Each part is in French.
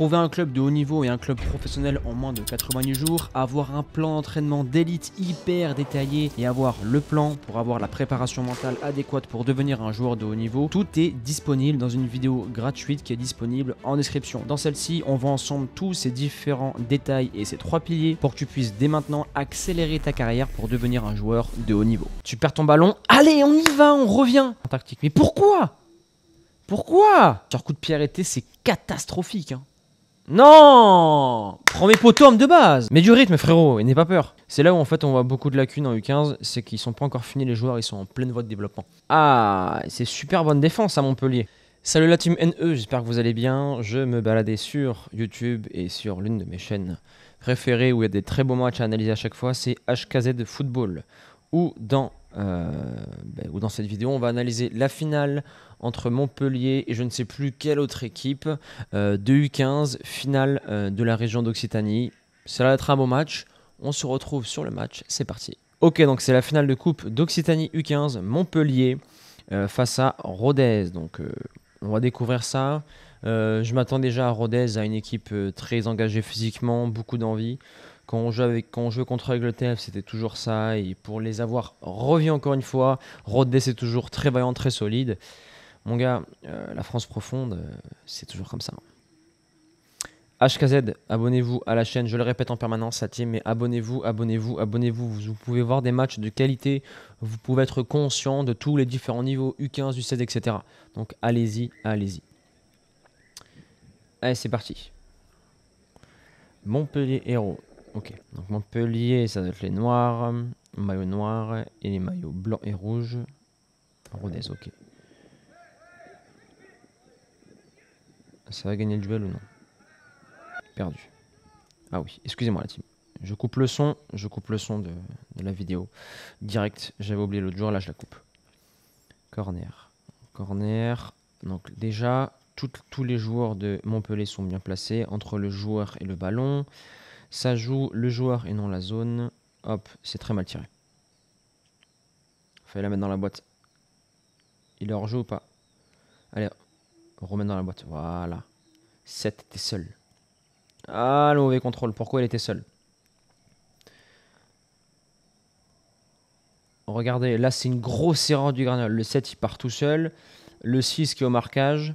Trouver un club de haut niveau et un club professionnel en moins de 90 jours, avoir un plan d'entraînement d'élite hyper détaillé et avoir le plan pour avoir la préparation mentale adéquate pour devenir un joueur de haut niveau, tout est disponible dans une vidéo gratuite qui est disponible en description. Dans celle-ci, on voit ensemble tous ces différents détails et ces trois piliers pour que tu puisses dès maintenant accélérer ta carrière pour devenir un joueur de haut niveau. Tu perds ton ballon, allez, on y va, on revient en tactique. Mais pourquoi? Pourquoi? Sur coup de pied arrêté, c'est catastrophique. Hein. Non Premier poteau homme de base Mais du rythme frérot, et n'aie pas peur. C'est là où en fait on voit beaucoup de lacunes en U15, c'est qu'ils sont pas encore finis les joueurs, ils sont en pleine voie de développement. Ah, c'est super bonne défense à Montpellier. Salut la team NE, j'espère que vous allez bien. Je me baladais sur YouTube et sur l'une de mes chaînes préférées où il y a des très beaux matchs à analyser à chaque fois, c'est HKZ Football. Euh, ben, ou dans cette vidéo, on va analyser la finale entre Montpellier et je ne sais plus quelle autre équipe euh, de U15, finale euh, de la région d'Occitanie. Ça va être un beau match. On se retrouve sur le match. C'est parti. Ok, donc c'est la finale de coupe d'Occitanie U15, Montpellier euh, face à Rodez. Donc on va découvrir ça. je m'attends déjà à Rodez, à une équipe très engagée physiquement, beaucoup d'envie. Quand on, joue avec, quand on contre TF, c'était toujours ça. Et pour les avoir revus encore une fois, Rodez est toujours très vaillant, très solide. Mon gars, euh, la France profonde, euh, c'est toujours comme ça. HKZ, abonnez-vous à la chaîne, je le répète en permanence, team, mais abonnez-vous, abonnez-vous, abonnez-vous. Vous pouvez voir des matchs de qualité, vous pouvez être conscient de tous les différents niveaux, U15, U16, etc. Donc allez-y, allez-y. Allez, c'est parti. Montpellier héros. Ok, donc Montpellier, ça doit être les noirs, maillot noir et les maillots blancs et rouges. Rodez, ok. Ça va gagner le duel ou non? Perdu. Ah oui, excusez-moi la team. Je coupe le son, je coupe le son de, la vidéo. Direct, j'avais oublié l'autre jour, là je la coupe. Corner. Corner. Donc déjà, tous les joueurs de Montpellier sont bien placés entre le joueur et le ballon. Ça joue le joueur et non la zone. Hop, c'est très mal tiré. Fallait la mettre dans la boîte. Il est hors jeu ou pas? Allez, remet dans la boîte. Voilà. 7 était seul. Ah, le mauvais contrôle. Pourquoi il était seul? Regardez, là c'est une grosse erreur du gardien. Le 7 il part tout seul. Le 6 qui est au marquage.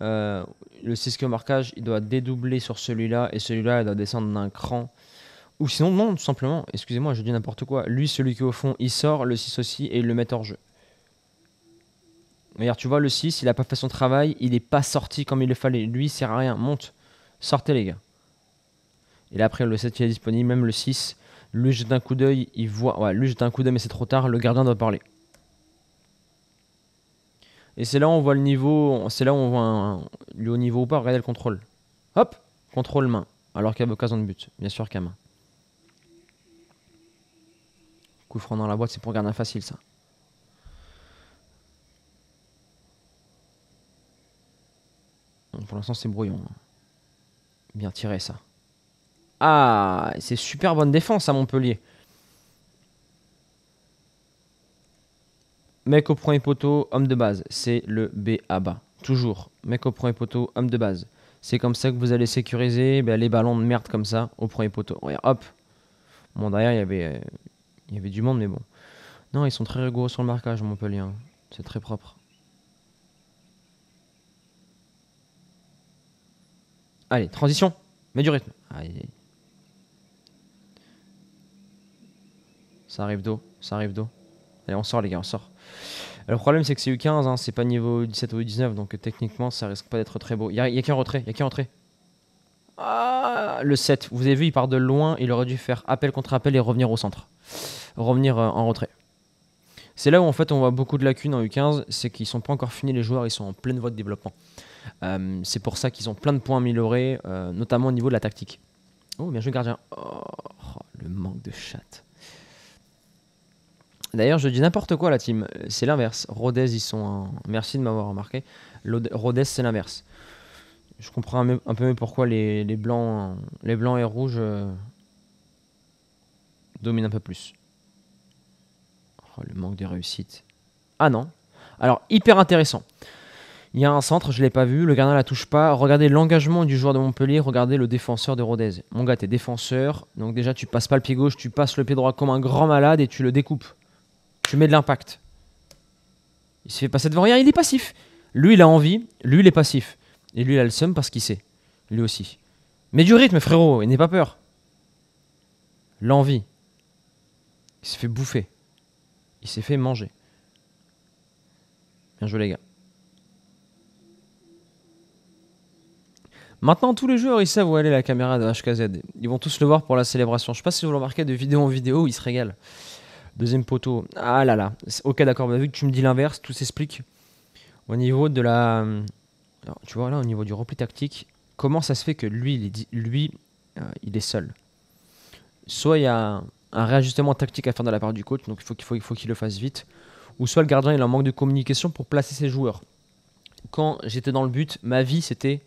Euh, le 6 qui est au marquage, il doit dédoubler sur celui-là. Et celui-là, il doit descendre d'un cran. Ou sinon, non, tout simplement. Excusez-moi, je dis n'importe quoi. Lui, celui qui est au fond, il sort. Le 6 aussi. Et il le met hors jeu. Regarde, tu vois, le 6, il a pas fait son travail, il n'est pas sorti comme il le fallait. Lui, il sert à rien. Monte. Sortez, les gars. Et là, après, le 7, il est disponible. Même le 6, lui jette un coup d'œil, il voit. Ouais, lui jette un coup d'œil, mais c'est trop tard. Le gardien doit parler. Et c'est là où on voit le niveau. C'est là où on voit le haut niveau ou pas. Regardez le contrôle. Hop Contrôle main. Alors qu'il y a occasion de but. Bien sûr qu'à main. Coup franc dans la boîte, c'est pour gardien facile, ça. Pour l'instant, c'est brouillon. Bien tiré, ça. Ah, c'est super bonne défense à Montpellier. Mec au premier poteau, homme de base. C'est le B à bas. Toujours. Mec au premier poteau, homme de base. C'est comme ça que vous allez sécuriser ben, les ballons de merde comme ça au premier poteau. Regarde, hop. Bon, derrière, il y avait, euh, il y avait du monde, mais bon. Non, ils sont très rigoureux sur le marquage, Montpellier. Hein. C'est très propre. Allez, transition. Mets du rythme. Ça arrive d'eau. Ça arrive d'eau. Allez, on sort, les gars, on sort. Le problème, c'est que c'est U15, hein, c'est pas niveau 17 ou 19, donc techniquement, ça risque pas d'être très beau. Il y a, qu'un retrait, il a qu'un retrait. Ah, le 7, vous avez vu, il part de loin, il aurait dû faire appel contre appel et revenir au centre. Revenir euh, en retrait. C'est là où en fait on voit beaucoup de lacunes en U15, c'est qu'ils sont pas encore finis les joueurs, ils sont en pleine voie de développement. Euh, c'est pour ça qu'ils ont plein de points améliorés, euh, notamment au niveau de la tactique. Oh, bien joué gardien. Oh, le manque de chat. D'ailleurs, je dis n'importe quoi la team. C'est l'inverse. Rodez, ils sont. Merci de m'avoir remarqué. Rodez, c'est l'inverse. Je comprends un, peu mieux pourquoi les, blancs, les blancs et rouges euh, dominent un peu plus. Oh, le manque de réussite. Ah non. Alors, hyper intéressant. Il y a un centre, je ne l'ai pas vu, le gardien la touche pas. Regardez l'engagement du joueur de Montpellier, regardez le défenseur de Rodez. Mon gars, t'es défenseur, donc déjà tu passes pas le pied gauche, tu passes le pied droit comme un grand malade et tu le découpes. Tu mets de l'impact. Il se fait passer devant rien, il est passif. Lui, il a envie, lui, il est passif. Et lui, il a le seum parce qu'il sait. Lui aussi. Mais du rythme, frérot, et n'aie pas peur. L'envie. Il s'est fait bouffer. Il s'est fait manger. Bien joué, les gars. Maintenant, tous les joueurs, ils savent où aller la caméra de HKZ. Ils vont tous le voir pour la célébration. Je sais pas si vous le remarquez de vidéo en vidéo, ils se régalent. Deuxième poteau. Ah là là. Ok, d'accord. Bah, vu que tu me dis l'inverse, tout s'explique. Au niveau de la. tu vois là, au niveau du repli tactique, comment ça se fait que lui, il est, lui, euh, il est seul? Soit il y a un, réajustement tactique à faire de la part du coach, donc il faut qu'il faut, faut qu'il le fasse vite. Ou soit le gardien, il a un manque de communication pour placer ses joueurs. Quand j'étais dans le but, ma vie, c'était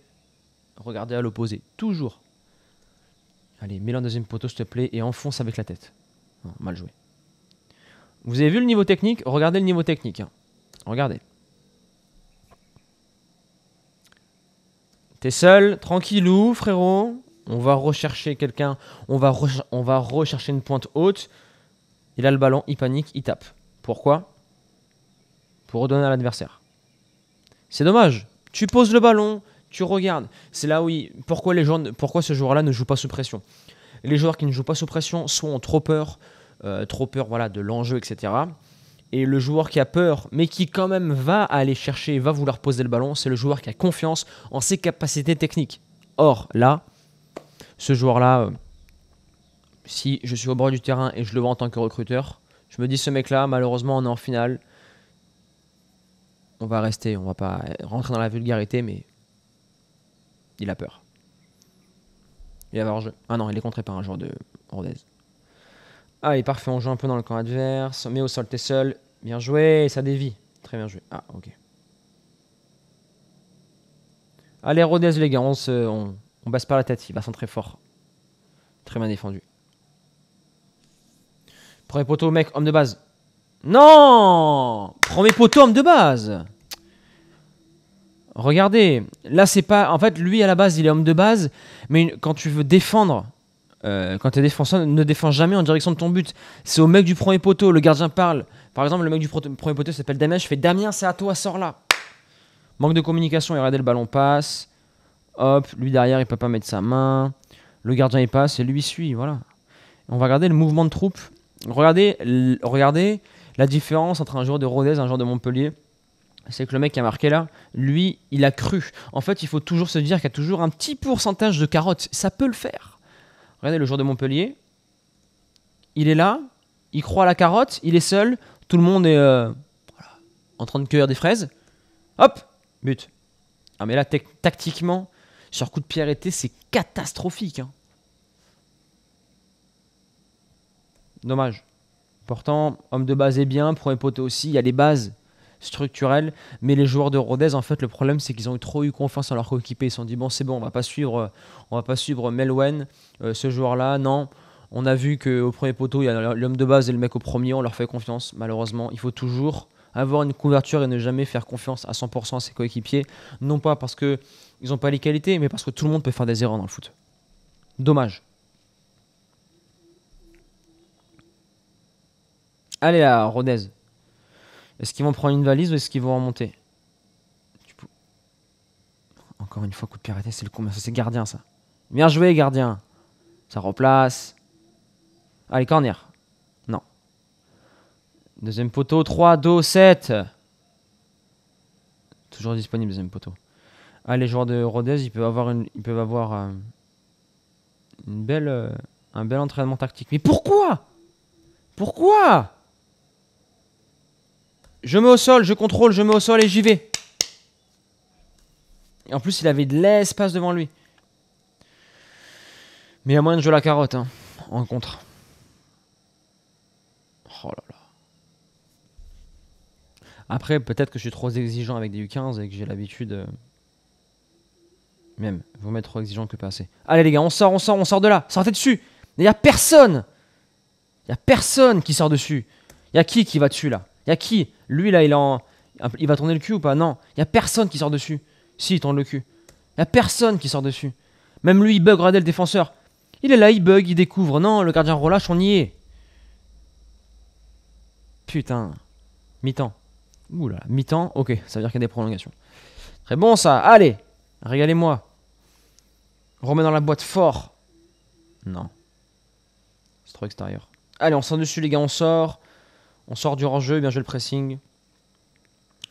regarder à l'opposé. Toujours. Allez, mets le deuxième poteau, s'il te plaît, et enfonce avec la tête. mal joué. Vous avez vu le niveau technique? Regardez le niveau technique. Hein. Regardez. T'es seul, tranquillou, frérot. On va rechercher quelqu'un. On, on va rechercher une pointe haute. Il a le ballon, il panique, il tape. Pourquoi? Pour redonner à l'adversaire. C'est dommage. Tu poses le ballon, tu regardes. C'est là où pourquoi, les pourquoi ce joueur-là ne joue pas sous pression Les joueurs qui ne jouent pas sous pression soit ont trop peur, euh, trop peur voilà, de l'enjeu, etc. Et le joueur qui a peur, mais qui quand même va aller chercher, va vouloir poser le ballon, c'est le joueur qui a confiance en ses capacités techniques. Or, là, ce joueur-là, euh, si je suis au bord du terrain et je le vois en tant que recruteur, je me dis ce mec-là, malheureusement, on est en finale. On va rester, on va pas rentrer dans la vulgarité, mais il a peur. Il va avoir jeu. Ah non, il est contré par un joueur de Rodez. Allez, parfait, on joue un peu dans le camp adverse. Mais au sol, t'es seul. Bien joué, ça dévie. Très bien joué. Ah, ok. Allez, Rodez, les gars, on, on, basse pas la tête. Il va très fort. Très bien défendu. Premier poteau, mec, homme de base. Non Premier poteau, homme de base Regardez, là c'est pas. En fait, lui à la base, il est homme de base, mais quand tu veux défendre, euh, quand tu défenseur, ne défends jamais en direction de ton but. C'est au mec du premier poteau, le gardien parle. Par exemple, le mec du premier poteau s'appelle Damien, je fais Damien, c'est à toi, sors là. Manque de communication, il regardez le ballon passe. Hop, lui derrière, il peut pas mettre sa main. Le gardien il passe et lui suit, voilà. On va regarder le mouvement de troupe. Regardez, regardez la différence entre un joueur de Rodez et un joueur de Montpellier c'est que le mec qui a marqué là, lui, il a cru. En fait, il faut toujours se dire qu'il y a toujours un petit pourcentage de carottes. Ça peut le faire. Regardez le joueur de Montpellier. Il est là, il croit à la carotte, il est seul, tout le monde est euh, en train de cueillir des fraises. Hop, but. Ah mais là, tactiquement, sur coup de pied arrêté, c'est catastrophique. Hein. Dommage. Pourtant, homme de base est bien, premier poteau aussi, il y a les bases structurel. Mais les joueurs de Rodez, en fait, le problème, c'est qu'ils ont trop eu confiance en leur coéquipier. Ils se sont dit, bon, c'est bon, on va pas suivre, on va pas suivre Melwen, euh, ce joueur-là. Non, on a vu qu'au premier poteau, il y a l'homme de base et le mec au premier, on leur fait confiance. Malheureusement, il faut toujours avoir une couverture et ne jamais faire confiance à 100% à ses coéquipiers. Non pas parce qu'ils n'ont pas les qualités, mais parce que tout le monde peut faire des erreurs dans le foot. Dommage. Allez là, Rodez. Est-ce qu'ils vont prendre une valise ou est-ce qu'ils vont remonter Encore une fois, coup de pied c'est le combien C'est gardien, ça. Bien joué, gardien. Ça replace. Allez, corner. Non. Deuxième poteau, 3, 2, 7. Toujours disponible, deuxième poteau. Allez, les joueurs de Rodez, ils peuvent avoir, une, ils peuvent avoir euh, une belle, euh, un bel entraînement tactique. Mais pourquoi? Pourquoi? Je mets au sol, je contrôle, je mets au sol et j'y vais. Et en plus, il avait de l'espace devant lui. Mais il y a de jouer la carotte hein, en contre. Oh là là. Après, peut-être que je suis trop exigeant avec des U15 et que j'ai l'habitude. Euh, même, vous mettre trop exigeant que pas assez. Allez les gars, on sort, on sort, on sort de là. Sortez dessus. Il n'y a personne. Il n'y a personne qui sort dessus. Il y a qui qui va dessus là? Il y a qui lui, là, il est en. Il va tourner le cul ou pas? Non. Il y a personne qui sort dessus. Si, il tourne le cul. Il y a personne qui sort dessus. Même lui, il bug, regardez le défenseur. Il est là, il bug, il découvre. Non, le gardien relâche, on y est. Putain. Mi-temps. Ouh là, mi-temps. Ok, ça veut dire qu'il y a des prolongations. Très bon ça. Allez, régalez-moi. Remets dans la boîte fort. Non. C'est trop extérieur. Allez, on sort dessus les gars, on sort. On sort du hors-jeu, bien joué le pressing.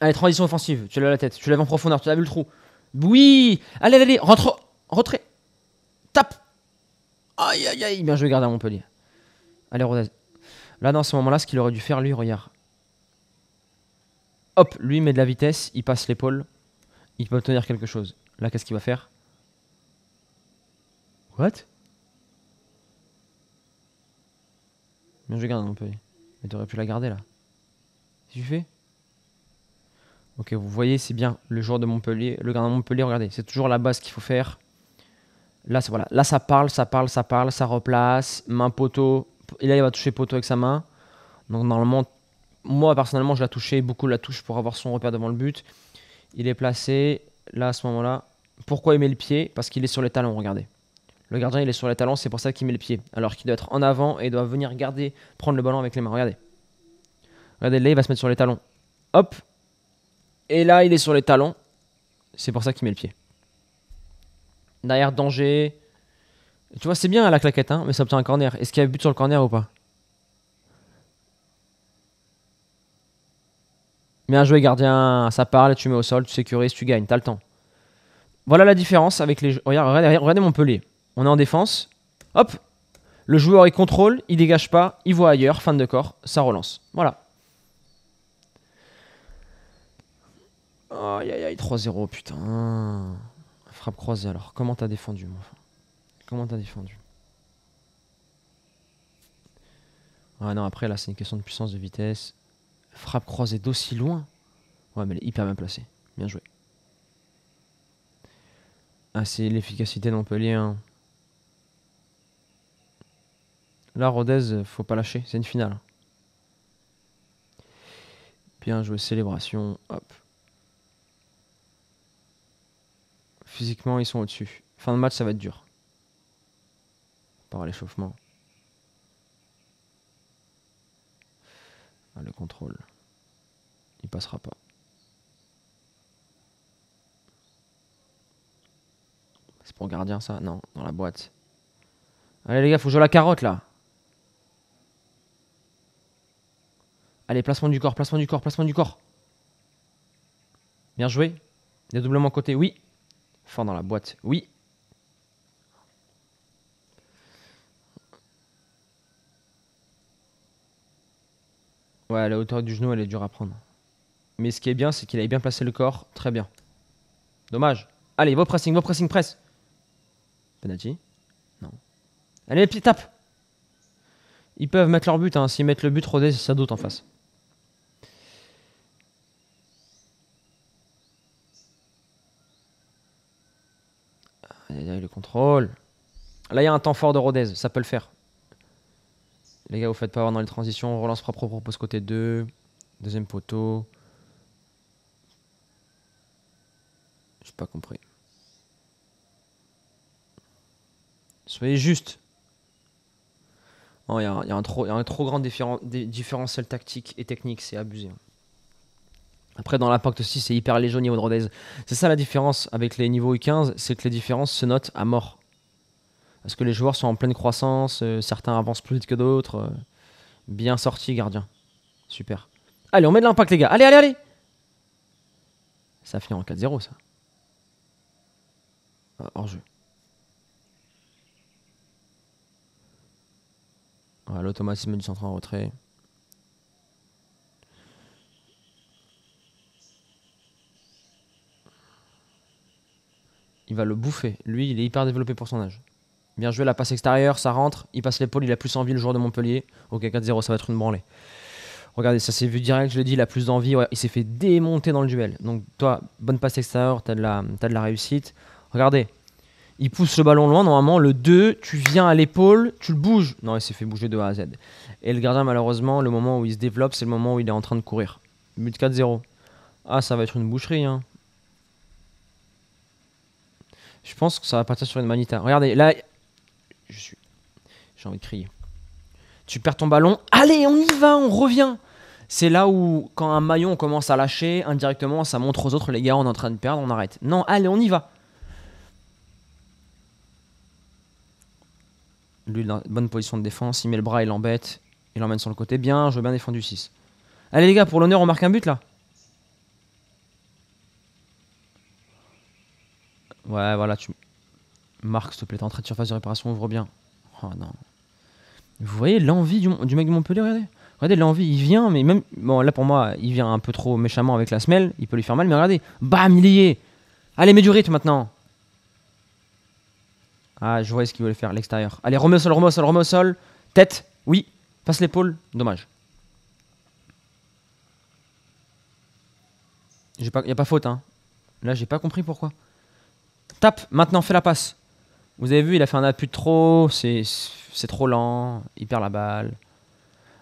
Allez, transition offensive. Tu lèves la tête, tu lèves en profondeur, tu as vu le trou. Oui Allez, allez, allez, rentre Retrait Tape Aïe, aïe, aïe Bien joué, garde à Montpellier. Allez, Rodez. Là, dans ce moment-là, ce qu'il aurait dû faire, lui, regarde. Hop, lui met de la vitesse, il passe l'épaule. Il peut obtenir quelque chose. Là, qu'est-ce qu'il va faire? What? Bien joué, garde à Montpellier. Mais t'aurais pu la garder, là. Que tu fais? Ok, vous voyez, c'est bien le joueur de Montpellier. Le gardien de Montpellier, regardez, c'est toujours la base qu'il faut faire. Là, voilà. Là, ça parle, ça parle, ça parle, ça replace. Main poteau. Et là, il va toucher poteau avec sa main. Donc, normalement, moi, personnellement, je la touché. Beaucoup la touche pour avoir son repère devant le but. Il est placé. Là, à ce moment-là. Pourquoi il met le pied? Parce qu'il est sur les talons, regardez. Le gardien, il est sur les talons, c'est pour ça qu'il met le pied. Alors qu'il doit être en avant et doit venir garder, prendre le ballon avec les mains. Regardez. Regardez, là, il va se mettre sur les talons. Hop, et là, il est sur les talons. C'est pour ça qu'il met le pied. Derrière, danger. Tu vois, c'est bien la claquette, hein, mais ça obtient un corner. Est-ce qu'il y a but sur le corner ou pas? Bien joué, gardien. Ça parle, tu mets au sol, tu sécurises, tu gagnes. T'as le temps. Voilà la différence avec les. Regarde, regardez, regardez Montpellier. On est en défense. Hop Le joueur, il contrôle, il dégage pas, il voit ailleurs, fin de corps, ça relance. Voilà. Aïe aïe aïe, 3-0, putain. Frappe croisée alors. Comment t'as défendu, mon enfant Comment t'as défendu? Ah non, après là, c'est une question de puissance, de vitesse. Frappe croisée d'aussi loin. Ouais, mais elle est hyper bien placée. Bien joué. Ah, c'est l'efficacité d'Empelier. Hein. Là, Rodez, faut pas lâcher. C'est une finale. Bien joué, célébration. Physiquement, ils sont au-dessus. Fin de match, ça va être dur. Par l'échauffement. Ah, le contrôle. Il passera pas. C'est pour gardien ça? Non, dans la boîte. Allez les gars, faut jouer la carotte là. Allez, placement du corps, placement du corps, placement du corps. Bien joué. Dédoublement côté, oui. Fort dans la boîte. Oui. Ouais, la hauteur du genou, elle est dure à prendre. Mais ce qui est bien, c'est qu'il avait bien placé le corps. Très bien. Dommage. Allez, vos pressing, vos pressing, presse. Penalty Non. Allez, les tape. Ils peuvent mettre leur but. Hein. S'ils mettent le but, Rodé, ça doute en face. Le contrôle. Là, il y a un temps fort de Rodez, ça peut le faire. Les gars, vous faites pas avoir dans les transitions. Relance propre propose côté 2. Deuxième poteau. J'ai pas compris. Soyez juste. Il y, a, un trop, y a un trop grand différentiel tactique et technique, c'est abusé. Hein. Après, dans l'impact aussi, c'est hyper léger au niveau de Rodez. C'est ça la différence avec les niveaux U15, c'est que les différences se notent à mort. Parce que les joueurs sont en pleine croissance, euh, certains avancent plus vite que d'autres. Euh, bien sorti, gardien. Super. Allez, on met de l'impact, les gars. Allez, allez, allez Ça finit en 4-0, ça. Ah, hors jeu. L'automatisme du centre en retrait. Va le bouffer. Lui, il est hyper développé pour son âge. Bien joué, la passe extérieure, ça rentre, il passe l'épaule, il a plus envie le joueur de Montpellier. Ok, 4-0, ça va être une branlée. Regardez, ça s'est vu direct, je l'ai dit, il a plus d'envie. il s'est fait démonter dans le duel. Donc, toi, bonne passe extérieure, t'as de, la, as de la réussite. Regardez, il pousse le ballon loin. Normalement, le 2, tu viens à l'épaule, tu le bouges. Non, il s'est fait bouger de A à Z. Et le gardien, malheureusement, le moment où il se développe, c'est le moment où il est en train de courir. But 4-0. Ah, ça va être une boucherie. Hein. Je pense que ça va partir sur une manita. Regardez, là, je suis. J'ai envie de crier. Tu perds ton ballon. Allez, on y va, on revient. C'est là où, quand un maillon commence à lâcher, indirectement, ça montre aux autres, les gars, on est en train de perdre, on arrête. Non, allez, on y va. Lui, dans bonne position de défense, il met le bras, il l'embête, il l'emmène sur le côté. Bien, je veux bien défendu 6. Allez les gars, pour l'honneur, on marque un but là. Ouais, voilà, tu... Marc, s'il te plaît, t'es en train de surface de réparation, ouvre bien. Oh non. Vous voyez l'envie du, mec de Montpellier, regardez. Regardez l'envie, il vient, mais même... Bon, là pour moi, il vient un peu trop méchamment avec la semelle, il peut lui faire mal, mais regardez, bam, il y est. Allez, mets du rythme maintenant. Ah, je vois ce qu'il voulait faire, l'extérieur. Allez, remets au sol, remets au sol, remets au sol. Tête, oui. Passe l'épaule, dommage. Il pas, y a pas faute, hein. Là, j'ai pas compris pourquoi. Tape, maintenant, fais la passe. Vous avez vu, il a fait un appui de trop, c'est trop lent, il perd la balle.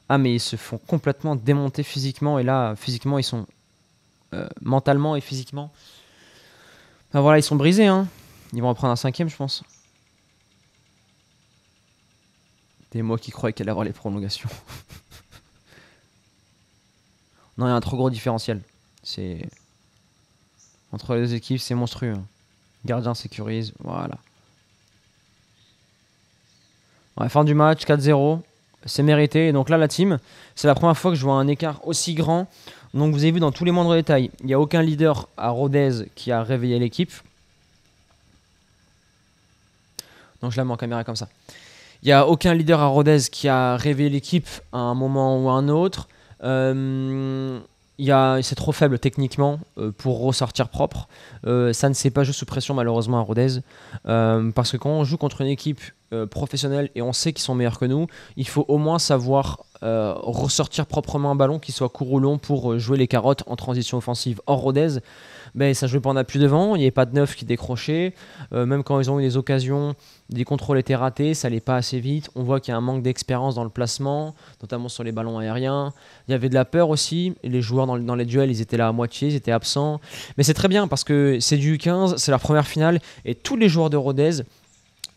Ah, mais ils se font complètement démonter physiquement, et là, physiquement, ils sont... Euh, mentalement et physiquement... Ben voilà, ils sont brisés, hein. Ils vont en prendre un cinquième, je pense. Des moi qui croyais qu'elle allait avoir les prolongations. non, il y a un trop gros différentiel. C'est... Entre les deux équipes, c'est monstrueux. Gardien sécurise, voilà. Ouais, fin du match, 4-0. C'est mérité. Et donc là, la team, c'est la première fois que je vois un écart aussi grand. Donc vous avez vu dans tous les moindres détails, il n'y a aucun leader à Rodez qui a réveillé l'équipe. Donc je la mets en caméra comme ça. Il n'y a aucun leader à Rodez qui a réveillé l'équipe à un moment ou à un autre. Euh, c'est trop faible techniquement euh, pour ressortir propre. Euh, ça ne s'est pas juste sous pression malheureusement à Rodez. Euh, parce que quand on joue contre une équipe professionnelle et on sait qu'ils sont meilleurs que nous, il faut au moins savoir ressortir proprement un ballon qui soit court ou long pour jouer les carottes en transition offensive. Or Rodez, ben, ça jouait pas en appui devant, il n'y avait pas de neuf qui décrochait. même quand ils ont eu des occasions, des contrôles étaient ratés, ça n'allait pas assez vite. On voit qu'il y a un manque d'expérience dans le placement, notamment sur les ballons aériens. Il y avait de la peur aussi. Les joueurs dans, les duels, ils étaient là à moitié, ils étaient absents. Mais c'est très bien parce que c'est du 15 c'est leur première finale. Et tous les joueurs de Rodez,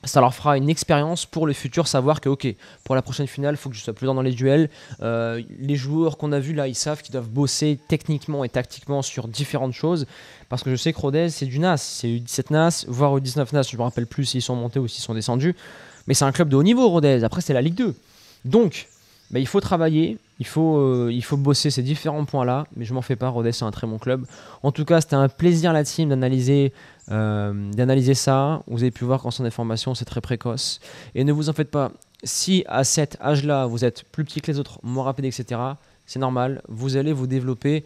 ça leur fera une expérience pour le futur, savoir que, ok, pour la prochaine finale, il faut que je sois plus dans les duels. Euh, les joueurs qu'on a vus là, ils savent qu'ils doivent bosser techniquement et tactiquement sur différentes choses. Parce que je sais que Rodez, c'est du NAS. C'est U17 NAS, voire U19 NAS, je me rappelle plus s'ils sont montés ou s'ils sont descendus. Mais c'est un club de haut niveau, Rodez. Après, c'est la Ligue 2. Donc, il faut travailler, il faut, euh, il faut bosser ces différents points-là, mais je m'en fais pas, Rodez c'est un très bon club. En tout cas, c'était un plaisir la team d'analyser euh, d'analyser ça. Vous avez pu voir qu'en son information, c'est très précoce. Et ne vous en faites pas, si à cet âge-là, vous êtes plus petit que les autres, moins rapide, etc., c'est normal, vous allez vous développer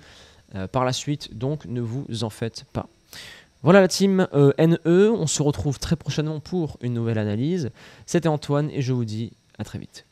euh, par la suite, donc ne vous en faites pas. Voilà la team NE, on se retrouve très prochainement pour une nouvelle analyse. C'était Antoine et je vous dis à très vite.